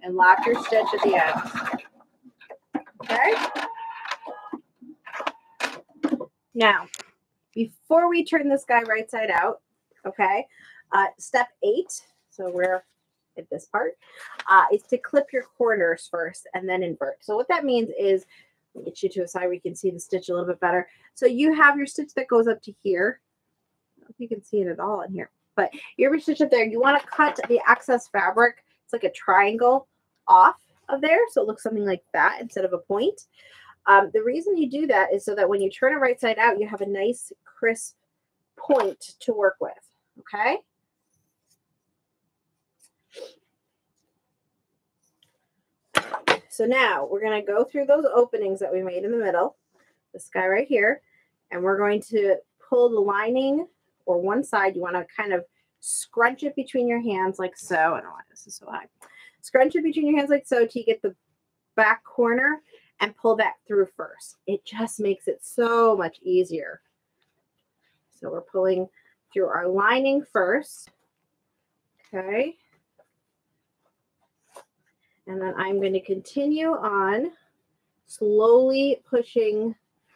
[SPEAKER 1] and lock your stitch at the end. Okay. Now, before we turn this guy right side out, okay, uh, step eight, so we're at this part, uh, is to clip your corners first and then invert. So what that means is, get you to a side where you can see the stitch a little bit better. So you have your stitch that goes up to here. If you can see it at all in here, but your stitch up there. You want to cut the excess fabric. It's like a triangle off of there. So it looks something like that instead of a point. Um, the reason you do that is so that when you turn it right side out, you have a nice crisp point to work with. Okay. So now we're going to go through those openings that we made in the middle, this guy right here, and we're going to pull the lining or one side. You want to kind of scrunch it between your hands like so. I don't know why this is so high. Scrunch it between your hands like so to get the back corner and pull that through first. It just makes it so much easier. So we're pulling through our lining first. Okay. And then I'm going to continue on slowly pushing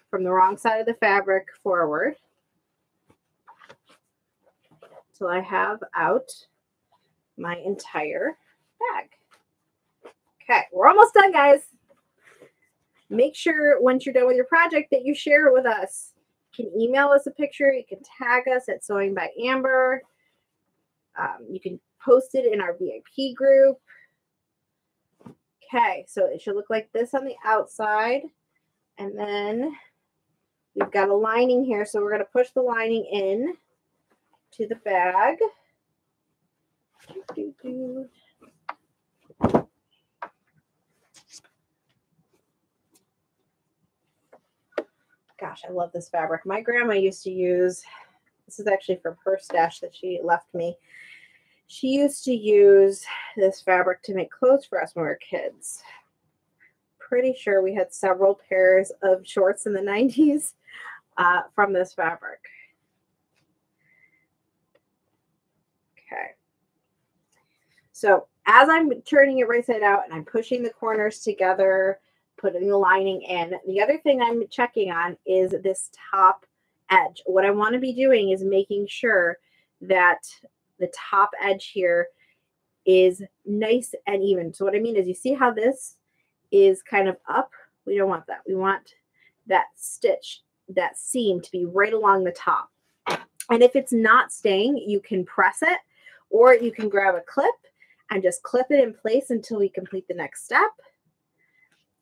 [SPEAKER 1] from the wrong side of the fabric forward till I have out my entire bag. Okay, we're almost done, guys. Make sure once you're done with your project that you share it with us. You can email us a picture. You can tag us at Sewing by Amber. Um, you can post it in our VIP group. Okay, so it should look like this on the outside. And then we've got a lining here. So we're going to push the lining in to the bag. Do, do, do. Gosh, I love this fabric. My grandma used to use, this is actually from her stash that she left me. She used to use this fabric to make clothes for us when we were kids. Pretty sure we had several pairs of shorts in the 90s uh, from this fabric. Okay. So as I'm turning it right side out and I'm pushing the corners together, putting the lining in, the other thing I'm checking on is this top edge. What I want to be doing is making sure that the top edge here is nice and even. So what I mean is you see how this is kind of up? We don't want that. We want that stitch, that seam to be right along the top. And if it's not staying, you can press it or you can grab a clip and just clip it in place until we complete the next step.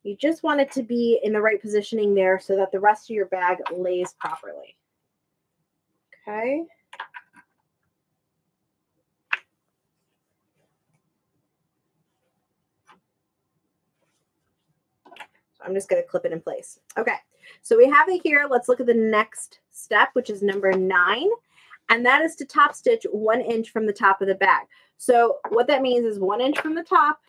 [SPEAKER 1] You just want it to be in the right positioning there so that the rest of your bag lays properly. Okay. I'm just going to clip it in place. Okay. So we have it here. Let's look at the next step, which is number nine. And that is to top stitch one inch from the top of the bag. So what that means is one inch from the top,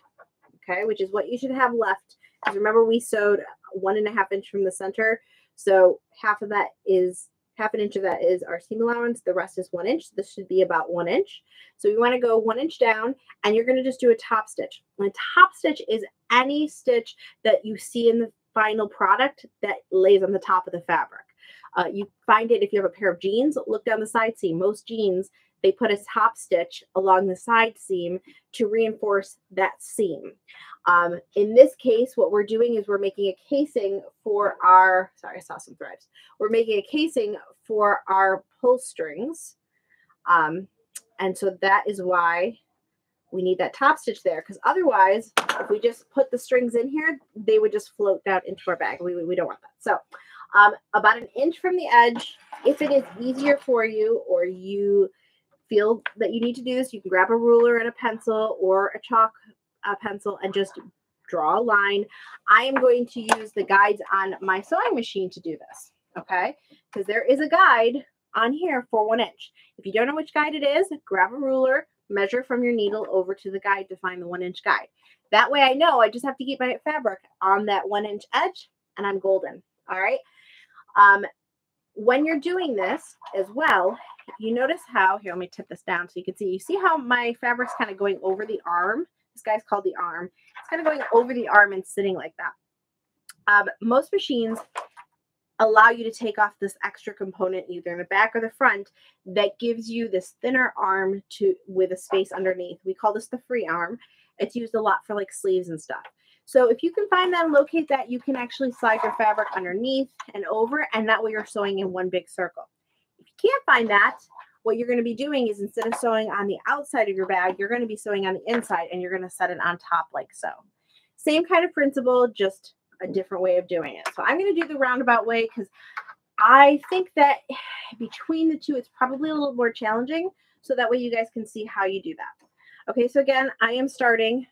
[SPEAKER 1] okay, which is what you should have left. Because remember we sewed one and a half inch from the center. So half of that is half an inch of that is our seam allowance. The rest is one inch. This should be about one inch. So we want to go one inch down and you're going to just do a top stitch. A top stitch is any stitch that you see in the final product that lays on the top of the fabric. Uh, you find it if you have a pair of jeans, look down the side seam. Most jeans, they put a top stitch along the side seam to reinforce that seam. Um, in this case, what we're doing is we're making a casing for our, sorry, I saw some threads. We're making a casing for our pull strings. Um, and so that is why we need that top stitch there because otherwise, if we just put the strings in here, they would just float down into our bag. We, we don't want that. So um, about an inch from the edge, if it is easier for you or you feel that you need to do this, you can grab a ruler and a pencil or a chalk uh, pencil and just draw a line. I am going to use the guides on my sewing machine to do this, okay? Because there is a guide on here for one inch. If you don't know which guide it is, grab a ruler, measure from your needle over to the guide to find the one inch guide. That way I know I just have to keep my fabric on that one inch edge and I'm golden. All right. Um, when you're doing this as well, you notice how, here, let me tip this down so you can see, you see how my fabric's kind of going over the arm? This guy's called the arm. It's kind of going over the arm and sitting like that. Um, most machines allow you to take off this extra component either in the back or the front that gives you this thinner arm to with a space underneath. We call this the free arm. It's used a lot for like sleeves and stuff. So if you can find that and locate that, you can actually slide your fabric underneath and over, and that way you're sewing in one big circle. If you can't find that, what you're going to be doing is instead of sewing on the outside of your bag, you're going to be sewing on the inside and you're going to set it on top like so. Same kind of principle, just a different way of doing it. So I'm going to do the roundabout way because I think that between the two, it's probably a little more challenging. So that way you guys can see how you do that. Okay, so again, I am starting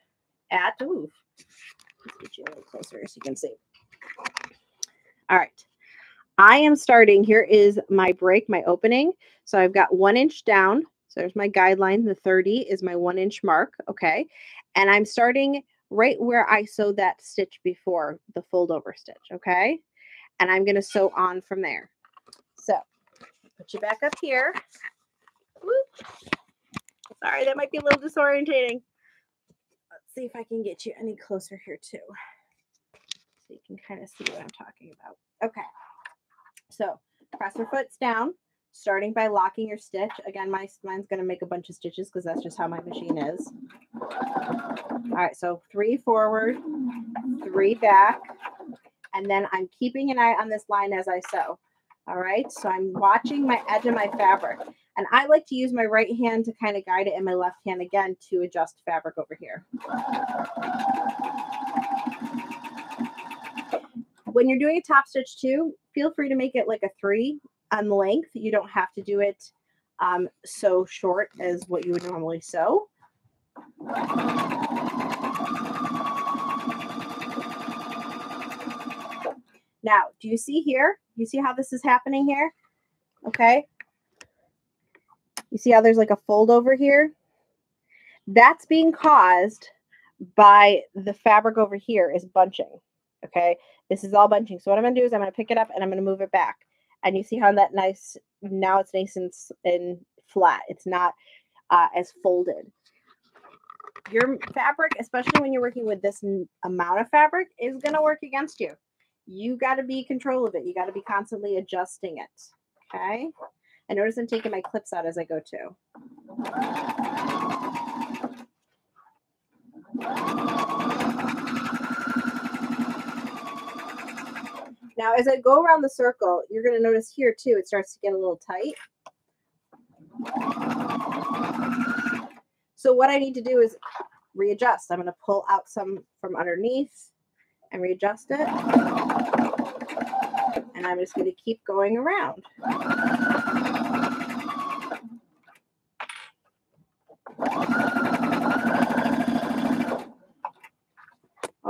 [SPEAKER 1] at, ooh, let's get you a little closer so you can see. All right. I am starting, here is my break, my opening. So I've got one inch down. So there's my guideline. The 30 is my one inch mark. Okay. And I'm starting right where I sewed that stitch before the fold over stitch, okay? And I'm going to sew on from there. So put you back up here. Whoop. Sorry, that might be a little disorientating. See if I can get you any closer here too. So you can kind of see what I'm talking about. Okay. So press your foots down, starting by locking your stitch. Again, my mine's going to make a bunch of stitches because that's just how my machine is. All right, so three forward, three back, and then I'm keeping an eye on this line as I sew. All right, so I'm watching my edge of my fabric. And I like to use my right hand to kind of guide it and my left hand again to adjust fabric over here. When you're doing a top stitch too, feel free to make it like a three on the length. You don't have to do it um, so short as what you would normally sew. Now, do you see here? You see how this is happening here? Okay. You see how there's like a fold over here? That's being caused by the fabric over here is bunching. Okay. This is all bunching. So what I'm to do is I'm to pick it up and I'm to move it back. And you see how that nice, now it's nice and, and flat. It's not uh, as folded. Your fabric, especially when you're working with this amount of fabric, is to work against you you got to be control of it. You got to be constantly adjusting it. Okay. I notice I'm taking my clips out as I go too. Now, as I go around the circle, you're going to notice here too, it starts to get a little tight. So what I need to do is readjust. I'm going to pull out some from underneath and readjust it. And I'm just going to keep going around.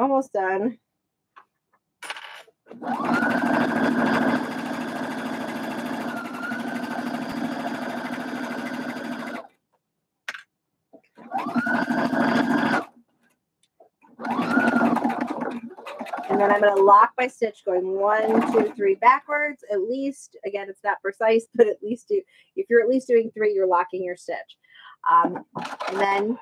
[SPEAKER 1] Almost done. And then I'm going to lock my stitch going one, two, three backwards. At least, again, it's not precise, but at least if you're at least doing three, you're locking your stitch. Um, and then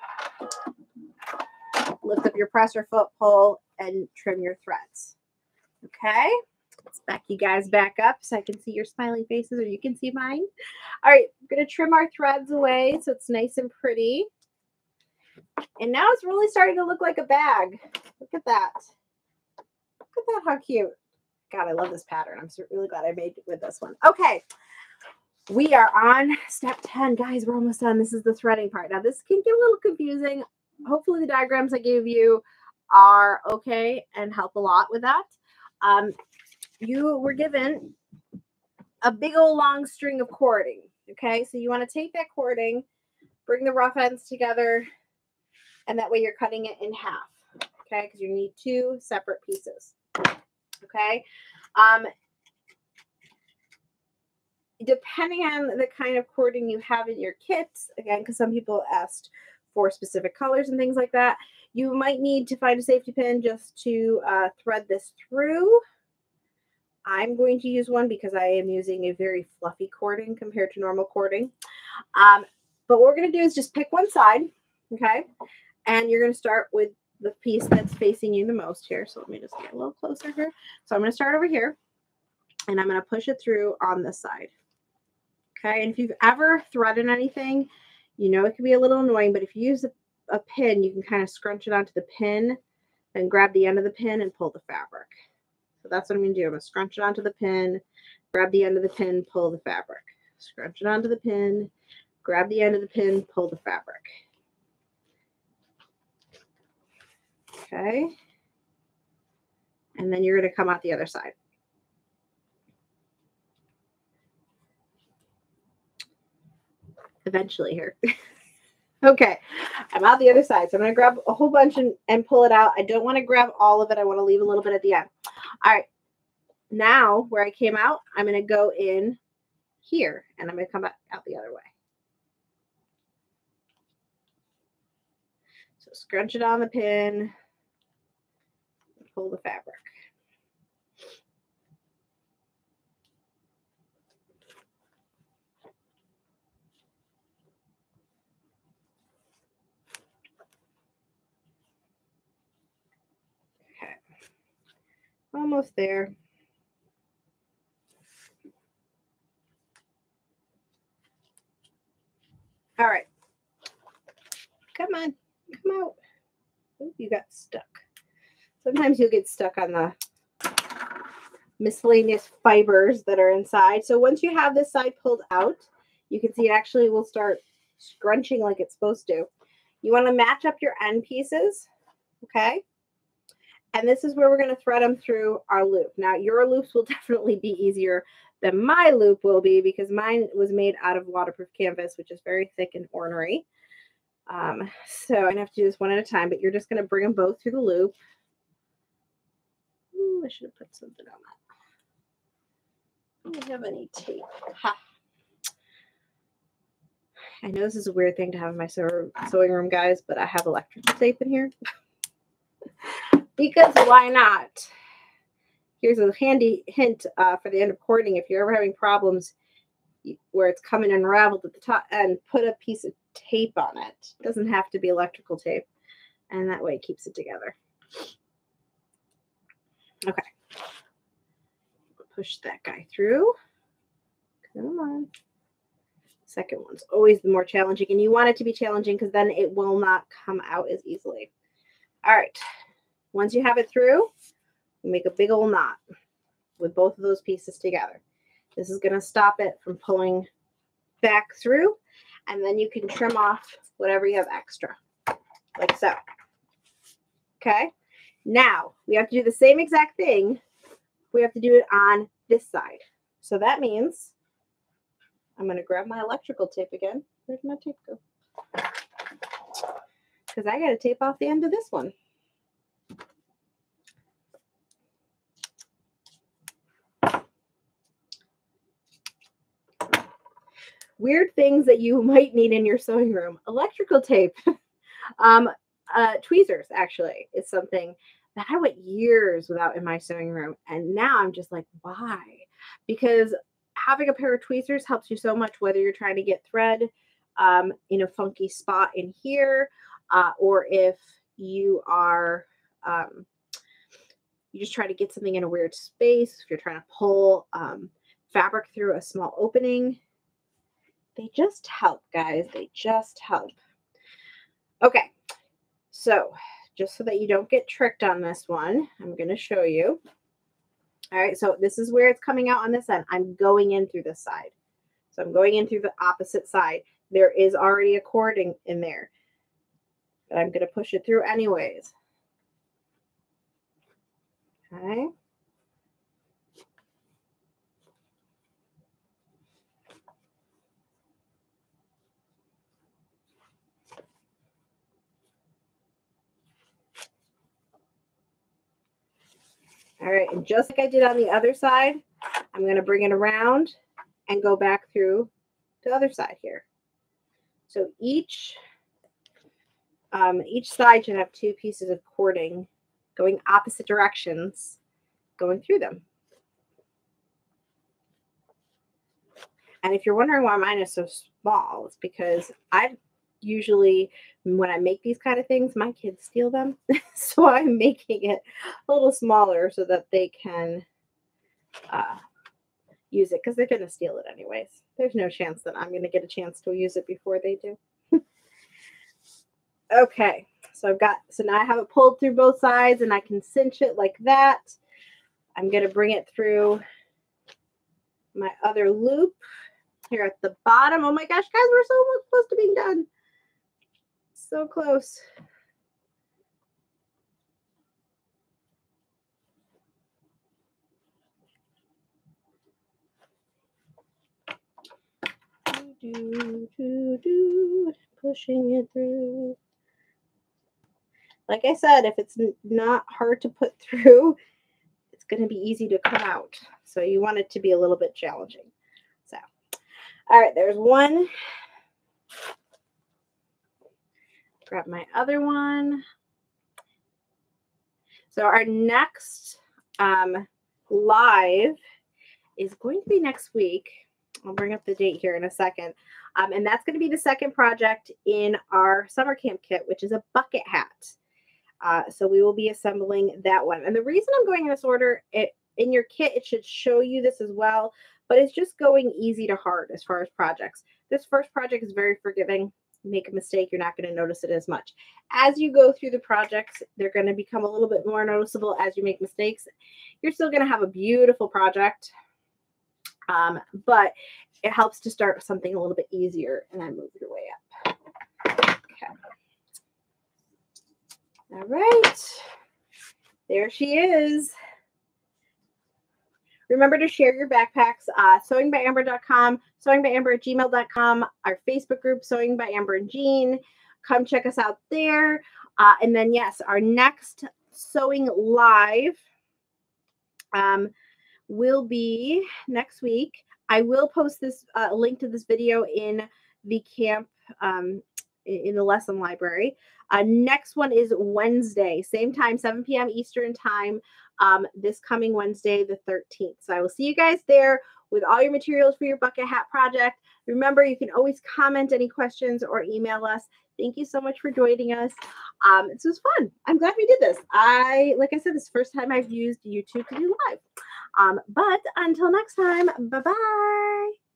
[SPEAKER 1] lift up your presser foot, pull, and trim your threads. Okay. Let's back you guys back up so I can see your smiling faces or you can see mine. All right, I'm going to trim our threads away so it's nice and pretty. And now it's really starting to look like a bag. Look at that Look at that, how cute. God, I love this pattern. I'm so, really glad I made it with this one. Okay, we are on step 10. Guys, we're almost done. This is the threading part. Now, this can get a little confusing. Hopefully the diagrams I gave you are okay and help a lot with that. Um, you were given a big old long string of cording. Okay, so you want to take that cording, bring the rough ends together, and that way you're cutting it in half. Okay, because you need two separate pieces. Okay. Um, depending on the kind of cording you have in your kit, again, because some people asked for specific colors and things like that, you might need to find a safety pin just to uh, thread this through. I'm going to use one because I am using a very fluffy cording compared to normal cording. Um, but what we're going to do is just pick one side, okay? And you're going to start with the piece that's facing you the most here. So let me just get a little closer here. So I'm going to start over here and I'm going to push it through on this side. Okay. And if you've ever threaded anything, you know it can be a little annoying, but if you use a, a pin, you can kind of scrunch it onto the pin and grab the end of the pin and pull the fabric. So that's what I'm going to do. I'm going to scrunch it onto the pin, grab the end of the pin, pull the fabric. Scrunch it onto the pin, grab the end of the pin, pull the fabric. Okay. And then you're going to come out the other side. Eventually here. okay. I'm out the other side. So I'm going to grab a whole bunch and, and pull it out. I don't want to grab all of it. I want to leave a little bit at the end. All right. Now where I came out, I'm going to go in here and I'm going to come back out the other way. So scrunch it on the pin pull the fabric. Okay, almost there. All right. Come on, come out. Ooh, you got stuck. Sometimes you'll get stuck on the miscellaneous fibers that are inside. So once you have this side pulled out, you can see it actually will start scrunching like it's supposed to. You want to match up your end pieces, okay? And this is where we're going to thread them through our loop. Now, your loops will definitely be easier than my loop will be because mine was made out of waterproof canvas, which is very thick and ornery. Um, so to have to do this one at a time, but you're just going to bring them both through the loop. Ooh, I should have put something on that. Do not have any tape? Ha. I know this is a weird thing to have in my sewing room, guys, but I have electrical tape in here. because why not? Here's a handy hint uh, for the end of cording. If you're ever having problems where it's coming unraveled at the top and put a piece of tape on it. it doesn't have to be electrical tape. And that way it keeps it together. Okay. Push that guy through. Come on. Second one's always the more challenging, and you want it to be challenging because then it will not come out as easily. All right. Once you have it through, make a big old knot with both of those pieces together. This is going to stop it from pulling back through, and then you can trim off whatever you have extra, like so. Okay. Now we have to do the same exact thing. We have to do it on this side. So that means I'm going to grab my electrical tape again. Where'd my tape go? Because I got to tape off the end of this one. Weird things that you might need in your sewing room. Electrical tape. um, uh, tweezers, actually, is something that I went years without in my sewing room. And now I'm just like, why? Because having a pair of tweezers helps you so much, whether you're trying to get thread um, in a funky spot in here, uh, or if you are um, you just try to get something in a weird space, if you're trying to pull um, fabric through a small opening, they just help, guys. They just help. Okay, so just so that you don't get tricked on this one, I'm going to show you. All right, so this is where it's coming out on this end. I'm going in through this side. So I'm going in through the opposite side. There is already a cording in there. But I'm going to push it through anyways. Okay. All right, and just like I did on the other side, I'm going to bring it around and go back through the other side here. So each um, each side should have two pieces of cording going opposite directions going through them. And if you're wondering why mine is so small, it's because I've usually when I make these kind of things, my kids steal them. so I'm making it a little smaller so that they can uh, use it because they're going to steal it anyways. There's no chance that I'm going to get a chance to use it before they do. Okay, so I've got, so now I have it pulled through both sides and I can cinch it like that. I'm going to bring it through my other loop here at the bottom. Oh my gosh, guys, we're so close to being done so close. Do, do, do, pushing it through. Like I said, if it's not hard to put through, it's going to be easy to come out. So you want it to be a little bit challenging. So, all right, there's one grab my other one. So our next um, live is going to be next week. I'll bring up the date here in a second. Um, and that's going to be the second project in our summer camp kit, which is a bucket hat. Uh, so we will be assembling that one. And the reason I'm going in this order, it, in your kit, it should show you this as well, but it's just going easy to hard as far as projects. This first project is very forgiving make a mistake, you're not going to notice it as much. As you go through the projects, they're going to become a little bit more noticeable as you make mistakes. You're still going to have a beautiful project. Um, but it helps to start something a little bit easier and then move your way up. Okay. All right. There she is. Remember to share your backpacks, uh, sewingbyamber.com, sewingbyamber at gmail.com, our Facebook group, Sewing by Amber and Jean. Come check us out there. Uh, and then, yes, our next Sewing Live um, will be next week. I will post this uh, link to this video in the camp um, in the lesson library. Uh, next one is Wednesday, same time, 7 p.m. Eastern time, um, this coming Wednesday, the 13th. So I will see you guys there with all your materials for your bucket hat project. Remember, you can always comment any questions or email us. Thank you so much for joining us. Um, this was fun. I'm glad we did this. I, like I said, this is the first time I've used YouTube to do live. Um, but until next time, bye bye.